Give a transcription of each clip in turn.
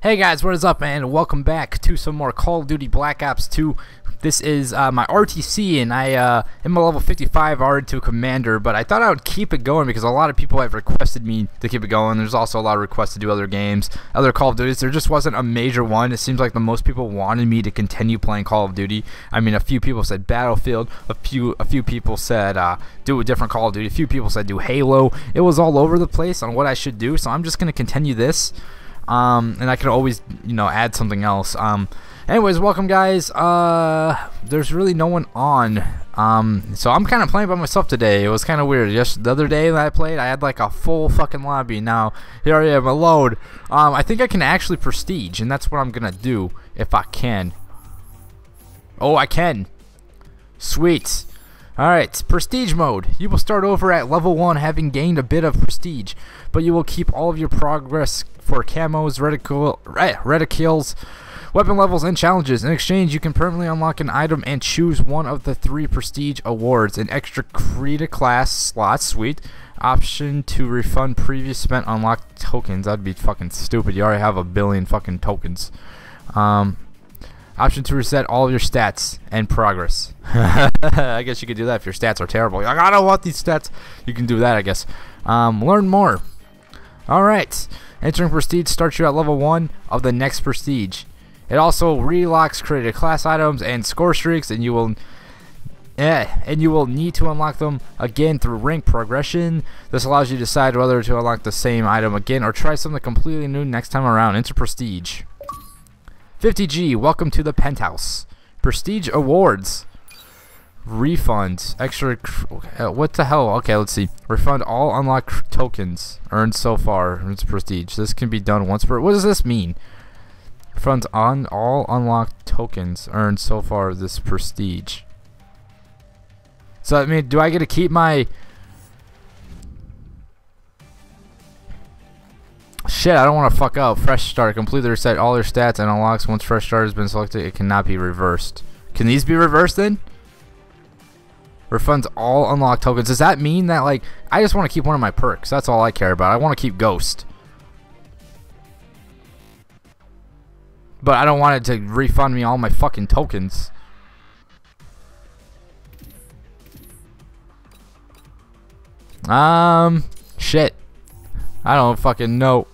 Hey guys, what is up and welcome back to some more Call of Duty Black Ops 2. This is uh, my RTC and I uh, am a level 55 R2 Commander, but I thought I would keep it going because a lot of people have requested me to keep it going. There's also a lot of requests to do other games, other Call of Duties. There just wasn't a major one. It seems like the most people wanted me to continue playing Call of Duty. I mean, a few people said Battlefield, a few a few people said uh, do a different Call of Duty, a few people said do Halo. It was all over the place on what I should do, so I'm just going to continue this um, and I can always you know add something else. Um, anyways, welcome guys. Uh, there's really no one on. Um, so I'm kind of playing by myself today. It was kind of weird. Just the other day that I played, I had like a full fucking lobby. Now here I am alone. Um, I think I can actually prestige, and that's what I'm gonna do if I can. Oh, I can. Sweet. Alright, prestige mode. You will start over at level 1 having gained a bit of prestige, but you will keep all of your progress for camos, reticule, reticules, weapon levels, and challenges. In exchange, you can permanently unlock an item and choose one of the three prestige awards. An extra Create-a-Class slot, sweet. Option to refund previous spent unlocked tokens. That'd be fucking stupid. You already have a billion fucking tokens. Um, Option to reset all of your stats and progress. I guess you could do that if your stats are terrible. Like, I don't want these stats. You can do that, I guess. Um, learn more. Alright. Entering Prestige starts you at level 1 of the next Prestige. It also relocks created class items and score streaks, and you will eh, and you will need to unlock them again through rank progression. This allows you to decide whether to unlock the same item again or try something completely new next time around. Enter Prestige. 50G, welcome to the penthouse. Prestige awards. Refunds. Extra. Uh, what the hell? Okay, let's see. Refund all unlocked tokens earned so far. It's prestige. This can be done once per. What does this mean? Refunds on all unlocked tokens earned so far. This prestige. So I mean, do I get to keep my Shit, I don't want to fuck up. Fresh start. Completely reset all their stats and unlocks once fresh start has been selected. It cannot be reversed. Can these be reversed then? Refunds all unlocked tokens. Does that mean that, like, I just want to keep one of my perks. That's all I care about. I want to keep Ghost. But I don't want it to refund me all my fucking tokens. Um, shit. I don't fucking know.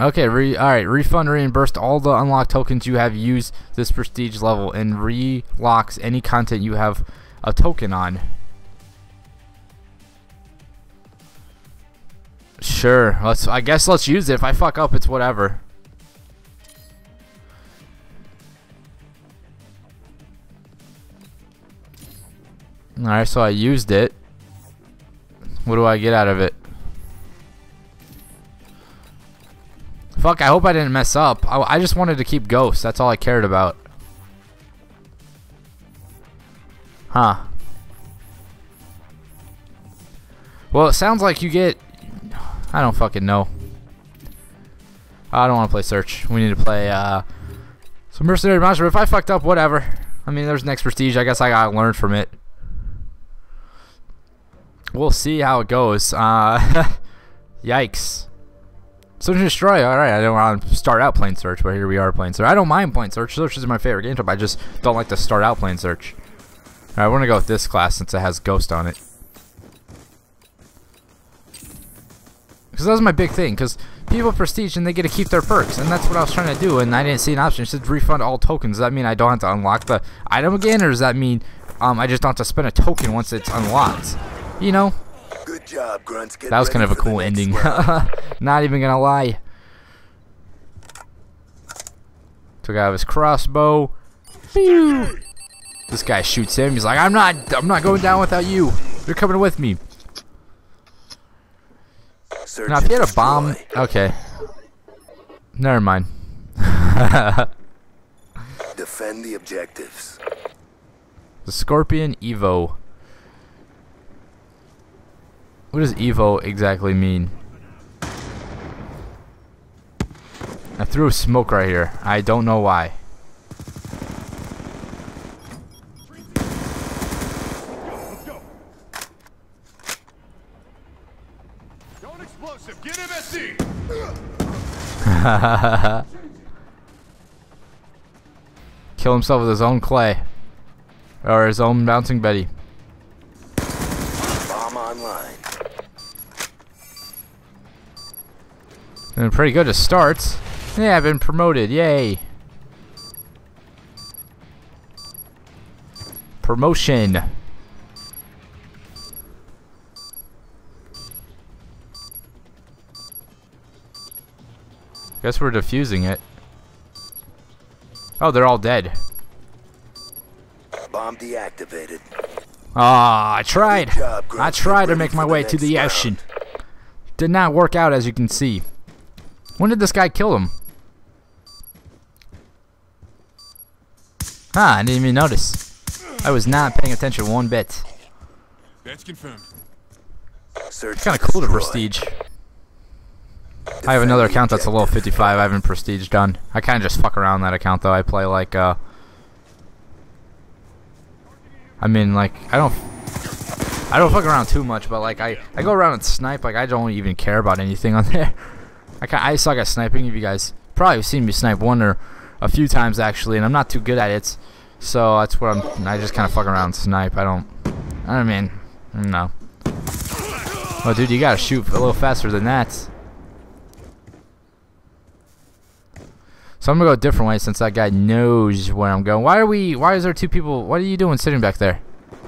Okay, re alright, refund reimbursed all the unlocked tokens you have used this prestige level and relocks any content you have a token on. Sure, let's I guess let's use it. If I fuck up, it's whatever. Alright, so I used it. What do I get out of it? Fuck, I hope I didn't mess up. I, I just wanted to keep ghosts. That's all I cared about. Huh. Well, it sounds like you get... I don't fucking know. I don't want to play search. We need to play uh, some mercenary monster. If I fucked up, whatever. I mean, there's next prestige. I guess I gotta learn from it. We'll see how it goes. Uh, yikes. Search and destroy. All right, I don't want to start out playing search, but here we are playing search. I don't mind playing search. Search is my favorite game type. I just don't like to start out playing search. Right, we're gonna go with this class since it has ghost on it. Because that was my big thing. Because people prestige and they get to keep their perks, and that's what I was trying to do. And I didn't see an option. It said refund all tokens. Does that mean I don't have to unlock the item again, or does that mean um, I just don't have to spend a token once it's unlocked? You know, Good job, Grunts. Get that was kind of a cool ending. Not even gonna lie. Took out his crossbow. Pew! This guy shoots him. He's like, "I'm not. I'm not going down without you. You're coming with me." Search now, if he had a bomb, okay. Never mind. Defend the objectives. The Skorpion Evo. What does Evo exactly mean? I threw smoke right here. I don't know why. Don't explosive. Get MSC. Kill himself with his own clay. Or his own bouncing Betty. Doing pretty good to start. Yeah, I've been promoted. Yay. Promotion. Guess we're defusing it. Oh, they're all dead. Bomb deactivated. Ah, I tried. Job, I tried to make my way to the round. ocean. Did not work out, as you can see. When did this guy kill him? Ah, I didn't even notice. I was not paying attention one bit. That's confirmed. Search Kind of cool to prestige. I have another account that's a level 55. I haven't prestige done. I kind of just fuck around that account though. I play like uh. I mean, like I don't. I don't fuck around too much, but like I, I go around and snipe. Like I don't even care about anything on there. I I suck at sniping. If you guys probably seen me snipe one or a few times actually, and I'm not too good at it. So that's what I'm. I just kind of fuck around snipe. I don't. I don't mean, no. Oh, dude, you gotta shoot a little faster than that. So I'm gonna go a different way since that guy knows where I'm going. Why are we? Why is there two people? What are you doing sitting back there?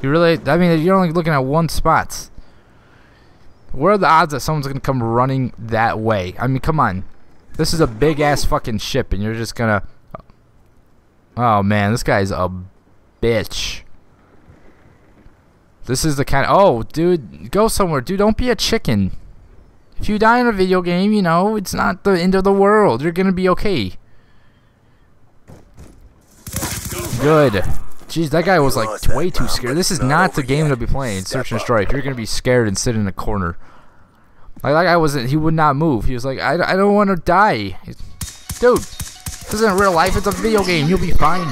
You really? I mean, you're only looking at one spot. What are the odds that someone's gonna come running that way? I mean, come on. This is a big ass fucking ship, and you're just gonna. Oh man, this guy's a bitch. This is the kind. oh, dude, go somewhere, dude. Don't be a chicken. If you die in a video game, you know it's not the end of the world. You're gonna be okay. Good. Jeez, that guy was like way too scared. This is not not the game to be playing. Search and destroy. If you're gonna be scared and sit in a corner, like that guy wasn't. He would not move. He was like, I, I don't want to die, dude. This isn't real life. It's a video game. You'll be fine.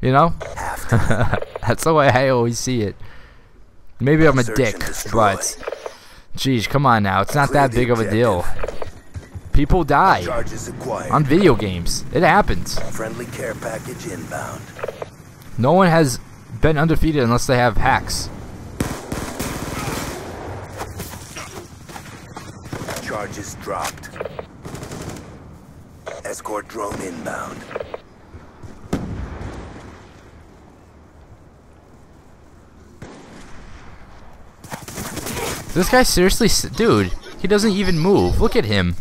You know, that's the way I always see it. Maybe I'm a dick, but jeez, come on now. It's not that big of a deal. People die on video games. It happens. Friendly care package inbound. No one has been undefeated unless they have hacks. Charges dropped. Escort drone inbound. This guy seriously, dude, he doesn't even move. Look at him.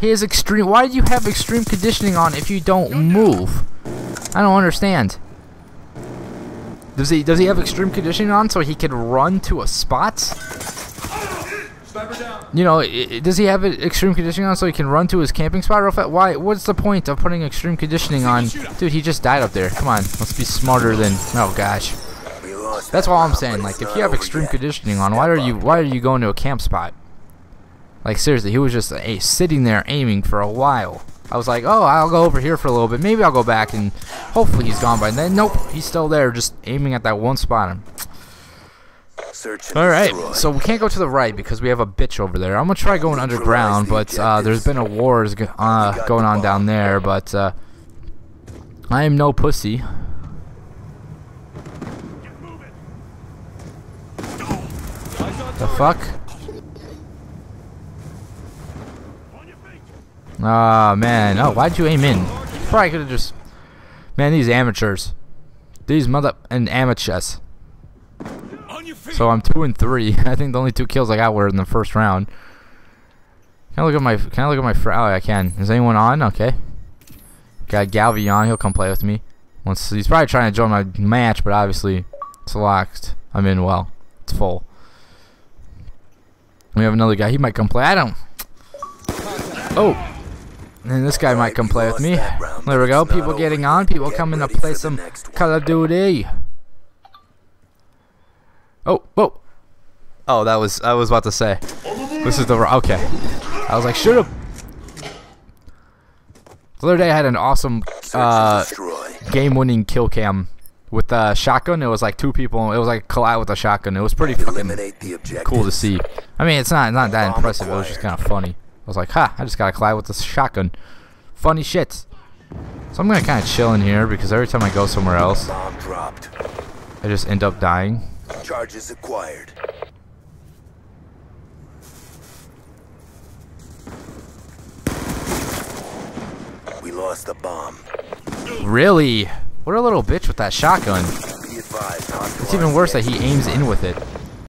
He has extreme. Why do you have extreme conditioning on if you don't move? I don't understand. Does he does he have extreme conditioning on so he can run to a spot? You know, i- i- does he have it- extreme conditioning on so he can run to his camping spot real fast? Why? What's the point of putting extreme conditioning on? Dude, he just died up there. Come on, let's be smarter than. Oh gosh. That's all I'm saying. Like, if you have extreme conditioning on, why are you why are you going to a camp spot? Like seriously, he was just sitting there aiming for a while. I was like, oh, I'll go over here for a little bit. Maybe I'll go back and hopefully he's gone by then. Nope, he's still there, just aiming at that one spot. Search and All right, so we can't go to the right because we have a bitch over there. I'm gonna try going underground, but uh, there's been a war uh, going on down there. But uh, I am no pussy. The fuck? Ah man, oh why'd you aim in? Probably could have just. Man, these amateurs, these mother and amateurs. So I'm two and three. I think the only two kills I got were in the first round. Can I look at my? Can I look at my? Fr- oh, I can. Is anyone on? Okay. Got Galvi on. He'll come play with me. Once he's probably trying to join my match, but obviously it's locked. I'm in. Well, it's full. We have another guy. He might come play. I don't. Oh. And this guy might come play with me. There we go. People getting on. People coming to play some Call of Duty. Oh, whoa. Oh, that was I was about to say. This is the okay. I was like, shoot him. The other day I had an awesome uh, game-winning kill cam with a shotgun. It was like two people. It was like collide with a shotgun. It was pretty fucking Eliminate the objective. cool to see. I mean, it's not not that impressive. It was just kind of funny. I was like, ha! I just got to collide with this shotgun. Funny shit. So I'm gonna kind of chill in here because every time I go somewhere else. I just end up dying. Charges acquired. We lost the bomb. Really? What a little bitch with that shotgun. It's even worse that he aims in with it.